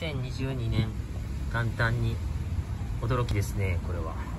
2022年簡単に驚きですねこれは。